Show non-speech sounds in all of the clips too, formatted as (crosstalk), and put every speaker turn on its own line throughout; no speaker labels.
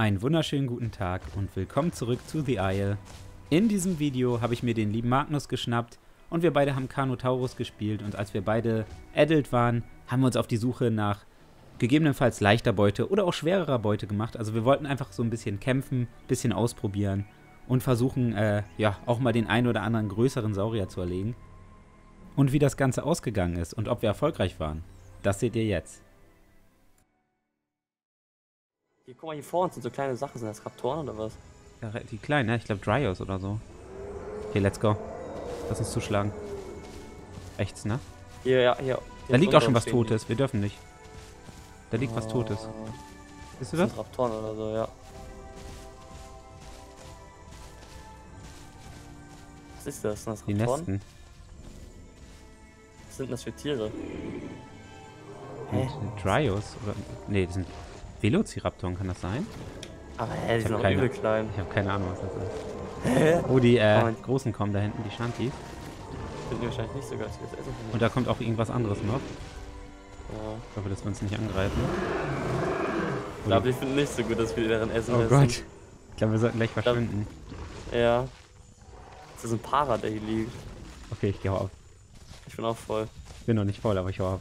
Einen wunderschönen guten Tag und willkommen zurück zu The Isle. In diesem Video habe ich mir den lieben Magnus geschnappt und wir beide haben Carnotaurus gespielt und als wir beide adult waren, haben wir uns auf die Suche nach gegebenenfalls leichter Beute oder auch schwererer Beute gemacht. Also wir wollten einfach so ein bisschen kämpfen, ein bisschen ausprobieren und versuchen, äh, ja, auch mal den einen oder anderen größeren Saurier zu erlegen. Und wie das Ganze ausgegangen ist und ob wir erfolgreich waren, das seht ihr jetzt.
Hier, guck mal, hier vor uns sind so kleine Sachen. Sind das Raptoren oder was?
Ja, relativ klein, ne? Ich glaube Dryos oder so. Okay, let's go. Lass uns zuschlagen. Rechts, ne?
Hier, ja, hier.
Da liegt auch schon was
die.
Totes. Wir dürfen nicht. Da liegt was Totes.
Ah,
Siehst du
Das
das?
Raptoren oder so, ja. Was ist das? Sind das
Die
Raptoren?
Nesten.
Was sind das für Tiere? Hä?
Dryos. Oder, nee, das sind Velociraptoren, kann das sein?
Aber hä, die sind doch
keine-
übel klein.
Ich habe keine Ahnung, was das ist.
Hä?
Oh, die äh. Großen kommen da hinten, die Shanties.
Finden die wahrscheinlich nicht so geil. Das Essen von
Und da kommt auch irgendwas anderes noch.
ja.
Ich hoffe, dass wir uns nicht angreifen.
Ich glaube, die finden nicht so gut, dass wir deren Essen
Oh
essen.
Gott. Ich glaube, wir sollten gleich verschwinden.
Ja. Das ist ein Para, der hier liegt.
Okay, ich gehe auf.
Ich bin auch voll.
Ich bin noch nicht voll, aber ich hau auf.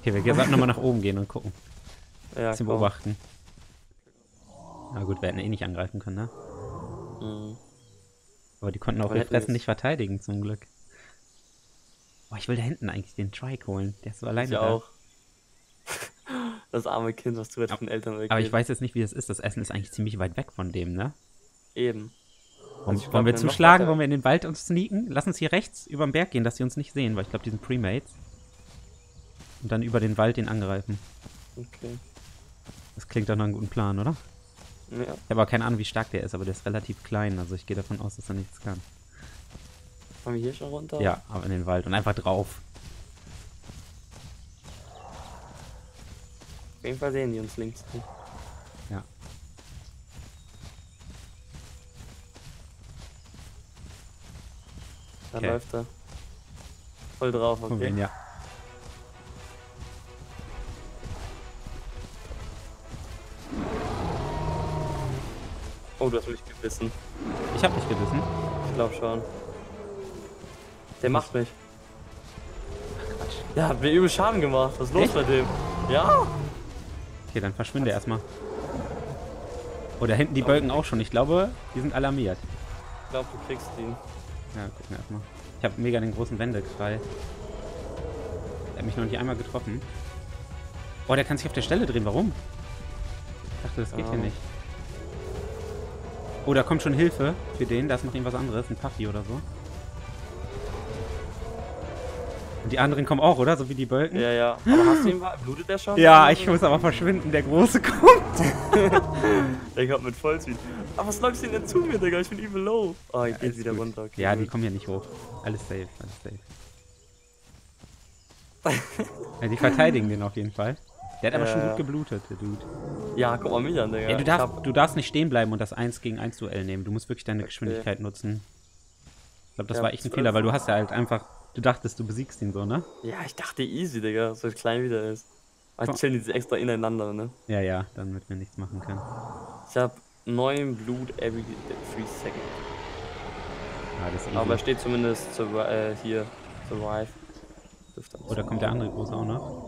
Okay, wir sollten nochmal nach oben gehen und gucken.
Ja,
Bisschen
komm.
beobachten. Na gut, wir hätten eh nicht angreifen können, ne?
Mhm.
Aber die konnten auch ihr Fressen
es-
nicht verteidigen, zum Glück. Boah, ich will da hinten eigentlich den Trike holen. Der ist so alleine
Ich
da.
auch. (laughs) Das arme Kind, was zu weit von den Eltern weggeht.
Aber ich weiß jetzt nicht, wie es ist. Das Essen ist eigentlich ziemlich weit weg von dem, ne?
Eben.
Wollen,
ich glaub,
wollen wir zuschlagen? Wollen wir in den Wald uns sneaken? Lass uns hier rechts über den Berg gehen, dass sie uns nicht sehen, weil ich glaube, die sind Premates. Und dann über den Wald den angreifen.
Okay.
Das klingt doch nach einem guten Plan, oder?
Ja.
Ich habe aber keine Ahnung, wie stark der ist, aber der ist relativ klein. Also ich gehe davon aus, dass er nichts kann.
Kommen wir hier schon runter?
Ja, aber in den Wald und einfach drauf.
Auf jeden Fall sehen die uns links.
Ja.
Da
Okay.
läuft er. Voll drauf,
ihn,
okay.
ja.
Oh, du hast mich gebissen.
Ich habe dich gebissen.
Ich glaub schon. Der macht mich. Ja, hat mir übel Schaden gemacht. Was ist los
Echt?
bei dem? Ja.
Okay, dann verschwinde erstmal. Oh, da hinten die Bölken auch schon. Ich glaube, die sind alarmiert.
Ich glaub, du kriegst ihn.
Ja, gucken wir erstmal. Ich habe mega den großen Wendekreis. Der hat mich noch nicht einmal getroffen. Oh, der kann sich auf der Stelle drehen. Warum? Ich dachte, das geht
Ja.
hier nicht. Oh, da kommt schon Hilfe für den. Da ist noch irgendwas anderes. Ein Puffy oder so. Und die anderen kommen auch, oder? So wie die Bölken?
Ja, ja. Aber hast du ihn mal? Blutet der schon?
Ja, ich muss aber verschwinden. Der Große kommt. (laughs)
Der kommt mit Vollspeed. Aber was läufst du denn zu mir, Digga? Ich bin übel low. Oh, ich bin
Alles
wieder
gut.
runter. Okay,
Ja, die kommen hier nicht hoch. Alles safe, alles safe. (laughs) ja, die verteidigen den auf jeden Fall. Der hat aber schon gut geblutet, der Dude.
Ja, guck mal mich an, Digga.
Ja, du,
hab-
du darfst nicht stehen bleiben und das 1 gegen 1 Duell nehmen. Du musst wirklich deine
Okay.
Geschwindigkeit nutzen. Ich glaube, das
Ja,
war echt ein
12.
Fehler, weil du hast ja halt einfach, du dachtest, du besiegst ihn so, ne?
Ja, ich dachte easy, Digga. So klein wie der ist. Aber ich chillen die extra ineinander, ne?
Ja, ja, damit wir nichts machen können.
Ich hab 9 Blut every 3 seconds.
Ja, das ist
Aber er steht zumindest zu, äh, hier. Survive.
Oder kommt der andere große auch noch?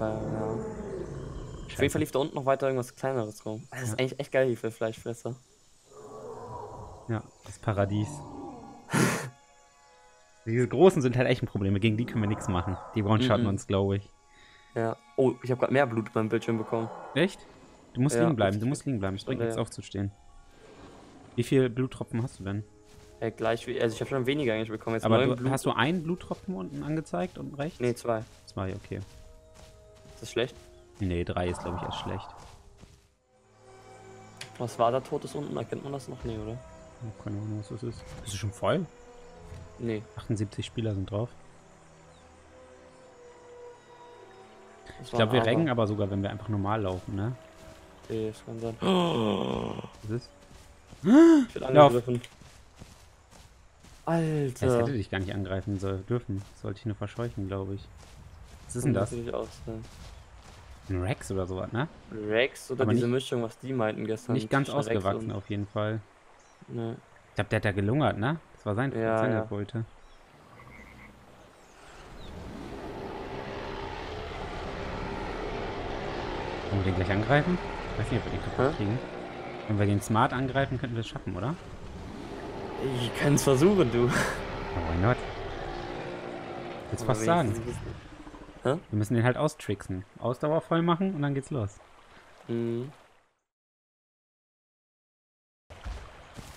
Ja. Auf jeden Fall lief da unten noch weiter irgendwas kleineres rum. Das ist
Ja.
eigentlich echt geil hier für Fleischfresser.
Ja, das Paradies. (laughs) Diese Großen sind halt echt ein Problem. Gegen die können wir nichts machen. Die one-shotten
Mhm.
uns, glaube ich.
Ja. Oh, ich habe gerade mehr Blut beim Bildschirm bekommen.
Echt? Du musst
Ja,
liegen bleiben, du musst liegen bleiben. Es bringt nichts
ja.
aufzustehen. Wie viel Bluttropfen hast du denn?
Äh, gleich wie. Also ich habe schon weniger eigentlich bekommen. Jetzt
Aber du, hast du einen Bluttropfen unten angezeigt und rechts?
Nee, zwei.
Zwei, okay.
Ist das schlecht?
Nee, drei ist, glaube ich, erst schlecht.
Was war da totes unten? Erkennt man das noch? Nee, oder?
Oh, keine Ahnung, was das ist. Ist es schon voll?
Nee.
78 Spieler sind drauf.
Das
Ich glaube, wir reggen aber sogar, wenn wir einfach normal laufen, ne?
Okay, das kann sein.
Was ist?
Ich bin
Lauf.
angegriffen. Alter.
hätte dich gar nicht angreifen soll, dürfen. Das sollte ich nur verscheuchen, glaube ich. Was ist denn das?
Natürlich auch sein.
Ein Rex oder sowas, ne?
Rex oder
Aber
diese
nicht-
Mischung, was die meinten gestern.
Nicht ganz ausgewachsen auf jeden Fall.
Ne.
Ich glaube, der hat da gelungert, ne? Das war sein,
Ja,
seine
ja.
Beute. Wollen wir den gleich angreifen? Ich weiß nicht, ob wir den kaputt
Hä?
kriegen. Wenn wir den smart angreifen, könnten wir es schaffen, oder?
Ich kann es versuchen, du.
Oh, why not? Willst
Aber
fast sagen.
Wissen-
Wir müssen den halt austricksen. Ausdauer voll machen und dann geht's los.
Mhm.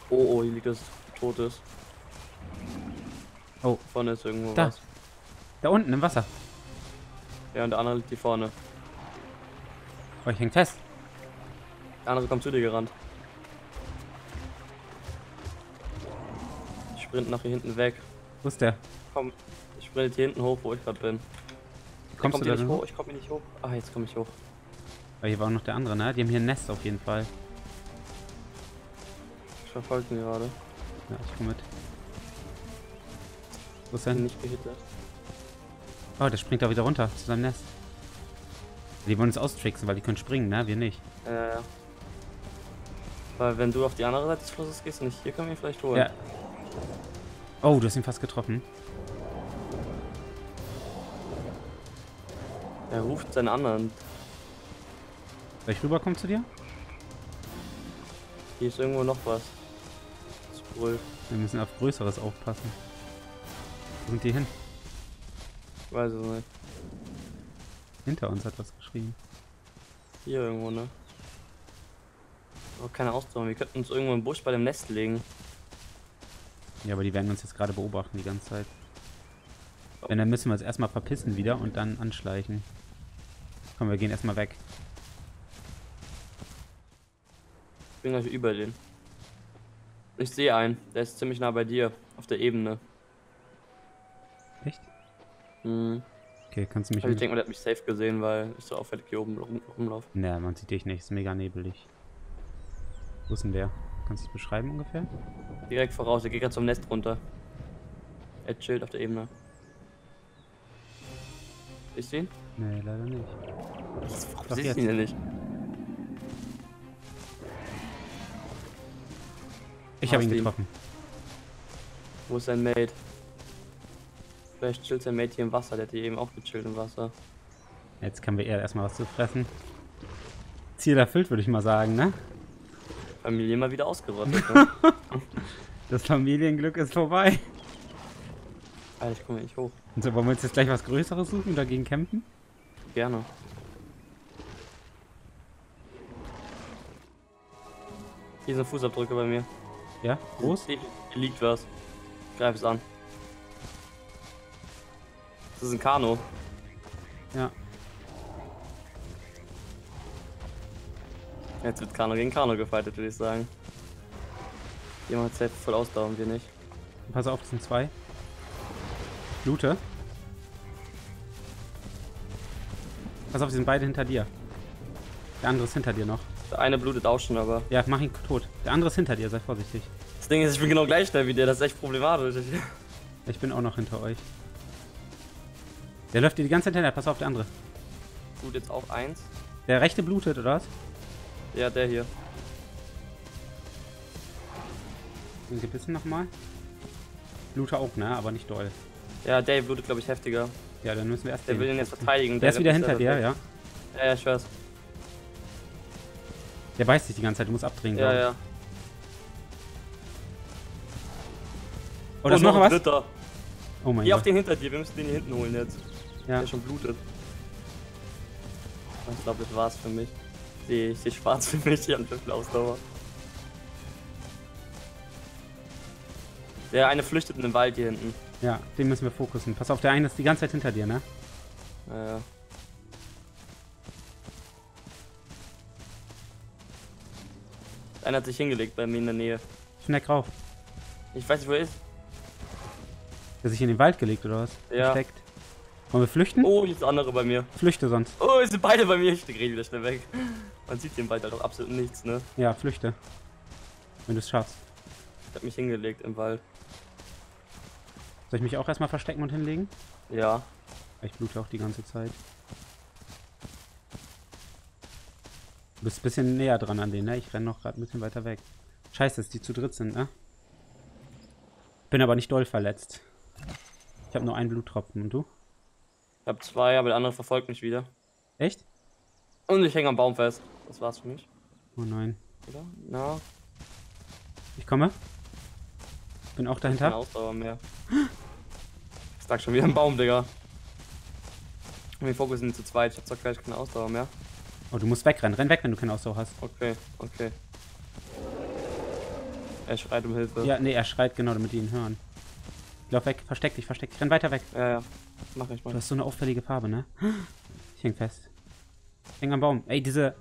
Oh, oh, hier liegt das Totes.
Oh.
Vorne ist irgendwo
Da.
was.
Da unten im Wasser.
Ja, und der andere liegt hier vorne.
Oh, ich häng fest.
Der andere kommt zu dir gerannt. Ich sprint nach hier hinten weg.
Wo ist der?
Komm, ich sprint hier hinten hoch, wo ich gerade bin.
Kommst
kommt
du da
nicht hoch?
hoch?
Ich komm hier nicht hoch. Ah, jetzt komme ich hoch.
Weil hier war auch noch der andere, ne? Die haben hier ein Nest auf jeden Fall.
Ich verfolge ihn gerade.
Ja, ich komm mit. Wo ist er?
nicht gehittet.
Oh, der springt da wieder runter zu seinem Nest. Die wollen uns austricksen, weil die können springen, ne? Wir nicht.
Äh, weil wenn du auf die andere Seite des Flusses gehst und nicht hier, können wir ihn vielleicht holen.
Ja. Oh, du hast ihn fast getroffen.
Er ruft seinen anderen.
Soll ich rüberkommen zu dir?
Hier ist irgendwo noch was. Das brüllt.
Wir müssen auf Größeres aufpassen. Wo sind die hin?
Ich weiß es nicht.
Hinter uns hat was geschrieben.
Hier irgendwo, ne? Aber keine Ausdauer. Wir könnten uns irgendwo im Busch bei dem Nest legen.
Ja, aber die werden uns jetzt gerade beobachten die ganze Zeit. Wenn, dann müssen wir uns erstmal verpissen wieder und dann anschleichen. Komm, wir gehen erstmal weg.
Ich bin gleich über den. Ich sehe einen. Der ist ziemlich nah bei dir. Auf der Ebene.
Echt?
Mhm.
Okay, kannst du mich...
Also ich denke mal, der hat mich safe gesehen, weil ich so auffällig hier oben rum, rumlaufe.
Ne, man sieht dich nicht. Ist mega nebelig. Wo ist denn der? Kannst du es beschreiben ungefähr?
Direkt voraus. Der geht gerade zum Nest runter. Er chillt auf der Ebene. Siehst du ihn?
Ne, leider nicht.
Warum siehst du ihn denn nicht?
Ich habe ihn getroffen.
Wo ist sein Mate? Vielleicht chillt sein Mate hier im Wasser. Der hat hier eben auch gechillt im Wasser.
Jetzt können wir eher erstmal was zu fressen. Ziel erfüllt, würde ich mal sagen, ne?
Familie mal wieder ausgerottet. Ne? (laughs)
Das Familienglück ist vorbei.
Alter, ich komme nicht hoch.
Und so, wollen wir uns jetzt gleich was Größeres suchen und dagegen kämpfen?
Gerne. Hier sind Fußabdrücke bei mir.
Ja? Groß?
Hier, liegt was. Greif es an. Das ist ein Kano.
Ja.
Jetzt wird Kano gegen Kano gefightet, würde ich sagen. Jemand hat voll ausdauern, wir nicht.
Pass auf, das sind zwei. Lute. Pass auf, die sind beide hinter dir. Der andere ist hinter dir noch.
Der eine blutet auch schon, aber.
Ja, mach ihn tot. Der andere ist hinter dir, sei vorsichtig.
Das Ding ist, ich bin genau gleich schnell wie der, das ist echt problematisch.
Ich bin auch noch hinter euch. Der läuft dir die ganze Zeit hinterher, pass auf, der andere.
Blut jetzt auch eins.
Der rechte blutet, oder was?
Ja, der hier.
Den gebissen nochmal. Blute auch, ne? Aber nicht doll.
Ja, der hier blutet, glaube ich, heftiger.
Ja, dann müssen wir erst
Der
den
will ihn jetzt verteidigen.
Der ist wieder hinter dir,
weg.
ja.
Ja, ja, ich weiß.
Der beißt sich die ganze Zeit, du musst abdrehen,
Ja,
ich.
ja.
Oh, da ist noch was?
Dritter.
Oh mein
Geh auf den hinter dir, wir müssen den hier hinten holen jetzt.
Ja.
Der schon blutet. Ich glaube, das war's für mich. Ich sehe ich seh schwarz für mich, ich habe eine viel Ausdauer. Der eine flüchtet in den Wald hier hinten.
Ja, den müssen wir fokussen. Pass auf, der eine ist die ganze Zeit hinter dir, ne?
Ja, ja. Einer hat sich hingelegt bei mir in der Nähe.
Schneck rauf.
Ich weiß nicht, wo er ist.
Der sich in den Wald gelegt, oder was?
Ja.
Versteckt. Wollen wir flüchten?
Oh, hier ist der andere bei mir.
Flüchte sonst.
Oh, es sind beide bei mir. Ich rede wieder schnell weg. Man sieht hier im Wald halt auch absolut nichts, ne?
Ja, flüchte. Wenn du es schaffst.
Ich hab mich hingelegt im Wald.
Soll ich mich auch erstmal verstecken und hinlegen?
Ja.
Ich blute auch die ganze Zeit. Du bist ein bisschen näher dran an denen, ne? Ich renne noch gerade ein bisschen weiter weg. Scheiße, dass die zu dritt sind, ne? Bin aber nicht doll verletzt. Ich habe nur einen Bluttropfen. Und du?
Ich hab zwei, aber der andere verfolgt mich wieder.
Echt?
Und ich hänge am Baum fest. Das war's für mich,
Oh nein.
oder? Na,
Ich komme. Bin auch
keine
dahinter.
Ausdauer mehr. Ich lag schon wieder im Baum, Digga. Wir fokussen zu zweit. Ich hab zwar gleich keine Ausdauer mehr.
Oh, du musst wegrennen. Renn weg, wenn du keine Ausdauer hast.
Okay, okay. Er schreit um Hilfe.
Ja, nee, er schreit genau, damit die ihn hören. Lauf weg, versteck dich, versteck dich. Renn weiter weg.
ja. ja. Mach ich
Du
mal.
hast so eine auffällige Farbe, ne? Ich häng fest. Ich häng am Baum. Ey, diese,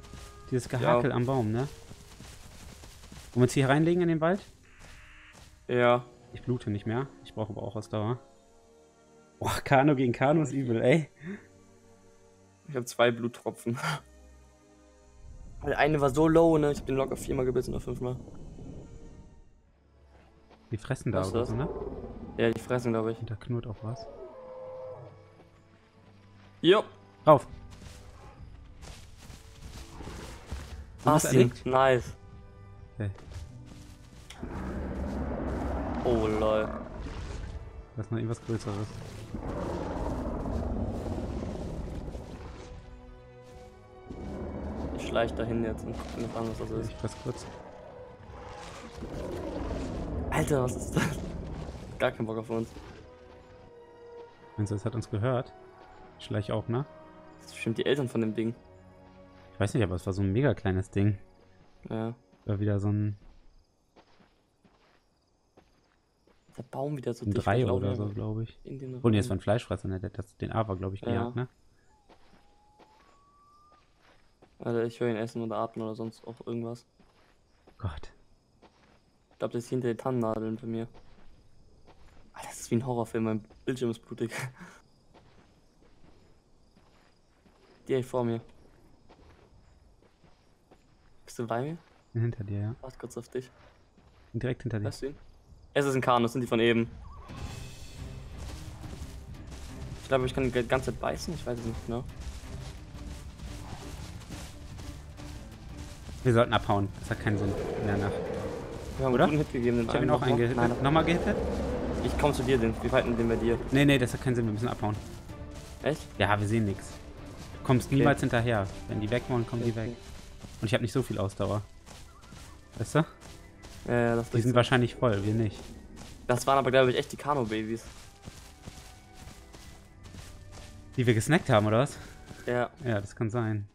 dieses Gehakel am Baum, ne? Wollen wir uns hier reinlegen in den Wald?
Ja.
Ich blute nicht mehr. Ich brauche aber auch Ausdauer. Boah, Kano gegen Kano ist übel, ey.
Ich habe zwei Bluttropfen. (laughs) Der eine war so low, ne? Ich hab den locker viermal gebissen oder fünfmal.
Die fressen da
Was
oder so, ne?
Ja, die fressen, glaube ich.
Und da knurrt auch was.
Jo.
Rauf!
Ah. Nice.
Okay.
Oh lol.
Das ist noch irgendwas Größeres.
Ich schleich dahin jetzt und guck mir an, was das ist.
Ich fress kurz.
Alter, was ist das? (laughs) Gar kein Bock auf uns.
Meinst du, es hat uns gehört? Ich schleich auch, ne?
Das sind bestimmt die Eltern von dem Ding.
Ich weiß nicht, aber es war so ein mega kleines Ding.
Ja.
War wieder so ein,
Der Baum wieder so dicht.
Drei oder so, glaube ich. War
rein.
ein Fleischfresser, ne? Der hat den Aber, glaube ich,
Ja.
gejagt, ne?
Alter, ich höre ihn essen oder atmen oder sonst auch irgendwas.
Gott.
Ich glaube, das ist hinter den Tannennadeln bei mir. Alter, das ist wie ein Horrorfilm, mein Bildschirm ist blutig. (laughs) Direkt vor mir. Bist du bei mir?
Hinter dir, ja.
Warte kurz auf dich.
Direkt hinter dir.
Hörst du ihn? Es ist ein Kahn, das sind die von eben. Ich glaube, ich kann die ganze Zeit beißen, ich weiß es nicht genau.
Wir sollten abhauen. Das hat keinen Sinn in der Nacht.
Wir haben
Oder?
einen guten Hit gegeben. den
Ich habe ihn
einen
auch
nochmal.
eingehittet. Nochmal gehittet?
ich komme zu dir, den. Wir fighten den bei dir.
Nee, nee, das hat keinen Sinn. Wir müssen abhauen.
Echt?
Ja, wir sehen nichts. Du kommst
Okay.
niemals hinterher. Wenn die weg wollen, kommen die
Okay.
weg. Und ich habe nicht so viel Ausdauer. Weißt du?
Ja, das,
Die sind wahrscheinlich voll, wir nicht.
das waren aber, glaube ich, echt die Kano-Babys.
Die wir gesnackt haben, oder was?
Ja.
Ja, das kann sein.